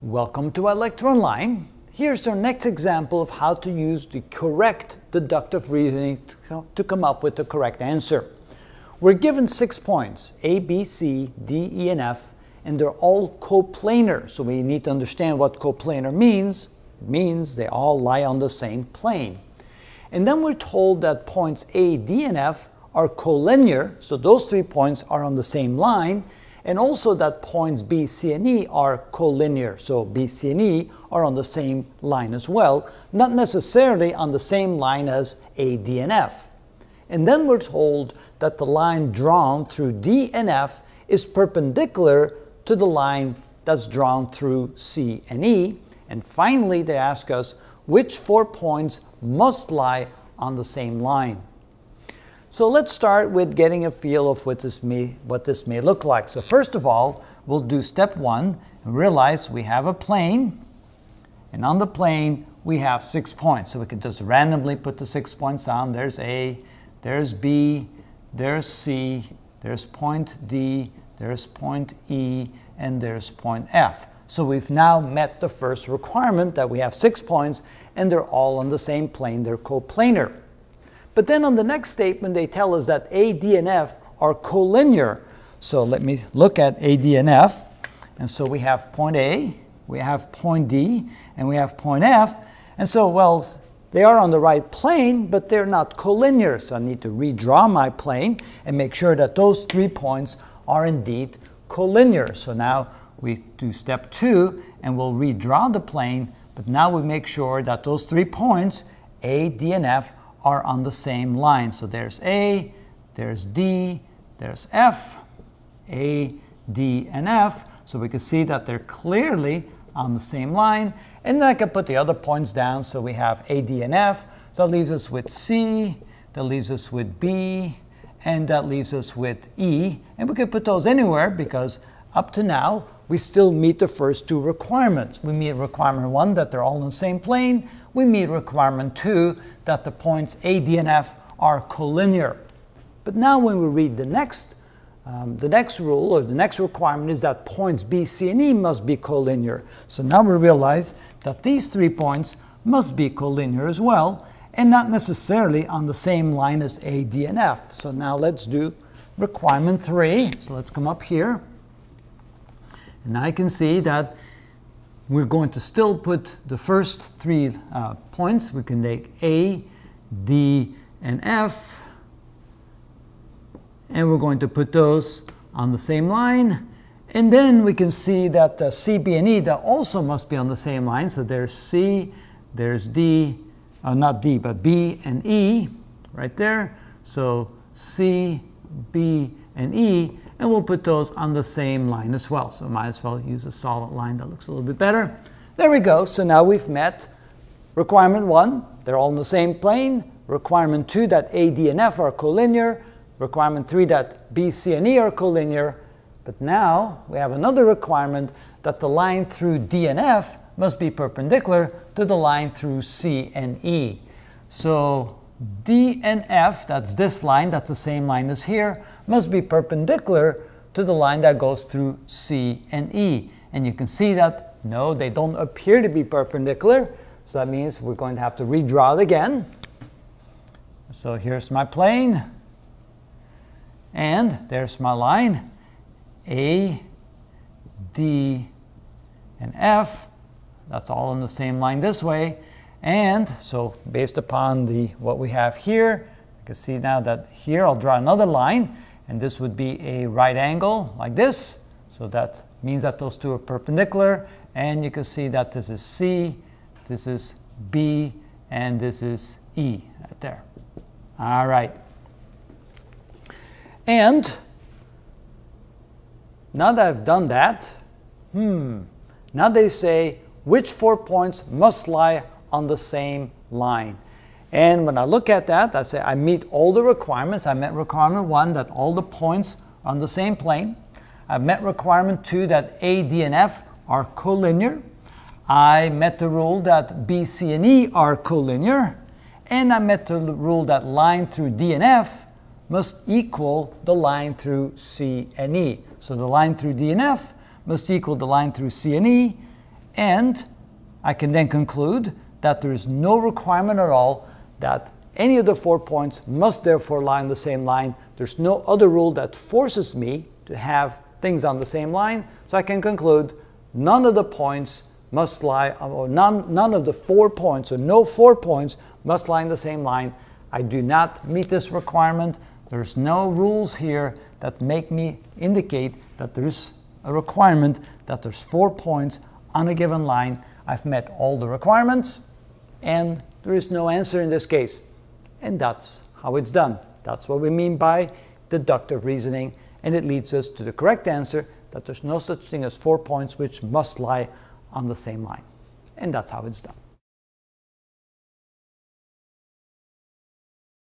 Welcome to ilectureonline. Here's our next example of how to use the correct deductive reasoning to come up with the correct answer. We're given six points, A, B, C, D, E, and F, and they're all coplanar. So we need to understand what coplanar means. It means they all lie on the same plane. And then we're told that points A, D, and F are collinear, so those three points are on the same line, and also that points B, C, and E are collinear. So B, C, and E are on the same line as well, not necessarily on the same line as A, D, and F. And then we're told that the line drawn through D and F is perpendicular to the line that's drawn through C and E. And finally, they ask us which four points must lie on the same line. So let's start with getting a feel of what this may, what this may look like. So first of all, we'll do step one and realize we have a plane. And on the plane, we have six points. So we can just randomly put the six points down. There's A, there's B, there's C, there's point D, there's point E, and there's point F. So we've now met the first requirement that we have six points and they're all on the same plane. They're coplanar. But then on the next statement, they tell us that A, D, and F are collinear. So let me look at A, D, and F. And so we have point A, we have point D, and we have point F. And so, well, they are on the right plane, but they're not collinear. So I need to redraw my plane and make sure that those three points are indeed collinear. So now we do step two, and we'll redraw the plane, but now we make sure that those three points, A, D, and F, are on the same line. So there's A, there's D, there's F, A, D, and F. So we can see that they're clearly on the same line. And then I can put the other points down. So we have A, D, and F. So that leaves us with C, that leaves us with B, and that leaves us with E. And we could put those anywhere because up to now, we still meet the first two requirements. We meet requirement one, that they're all in the same plane. We meet requirement two, that the points A, D, and F are collinear. But now when we read the next, um, the next rule or the next requirement is that points B, C, and E must be collinear. So now we realize that these three points must be collinear as well and not necessarily on the same line as A, D, and F. So now let's do requirement three. So let's come up here. And I can see that we're going to still put the first three uh, points. We can take A, D, and F, and we're going to put those on the same line. And then we can see that uh, C, B, and E that also must be on the same line. So there's C, there's D, uh, not D, but B and E right there. So C, B, and E and we'll put those on the same line as well. So might as well use a solid line that looks a little bit better. There we go. So now we've met requirement one, they're all in the same plane. Requirement two, that A, D, and F are collinear. Requirement three, that B, C, and E are collinear. But now we have another requirement that the line through D and F must be perpendicular to the line through C and E. So D and F, that's this line, that's the same line as here, must be perpendicular to the line that goes through C and E. And you can see that, no, they don't appear to be perpendicular. So that means we're going to have to redraw it again. So here's my plane. And there's my line. A, D, and F. That's all in the same line this way. And so based upon the what we have here, you can see now that here I'll draw another line and this would be a right angle like this. So that means that those two are perpendicular. And you can see that this is C, this is B, and this is E right there. All right. And now that I've done that, hmm, now they say which four points must lie on the same line. And when I look at that, I say I meet all the requirements. I met requirement one that all the points are on the same plane. I met requirement two that A, D, and F are collinear. I met the rule that B, C, and E are collinear. And I met the rule that line through D and F must equal the line through C and E. So the line through D and F must equal the line through C and E. And I can then conclude that there is no requirement at all that any of the four points must therefore lie on the same line. There's no other rule that forces me to have things on the same line. So I can conclude none of the points must lie, uh, or none, none of the four points, or no four points must lie in the same line. I do not meet this requirement. There's no rules here that make me indicate that there's a requirement that there's four points on a given line. I've met all the requirements and there is no answer in this case. And that's how it's done. That's what we mean by deductive reasoning and it leads us to the correct answer that there's no such thing as four points which must lie on the same line. And that's how it's done.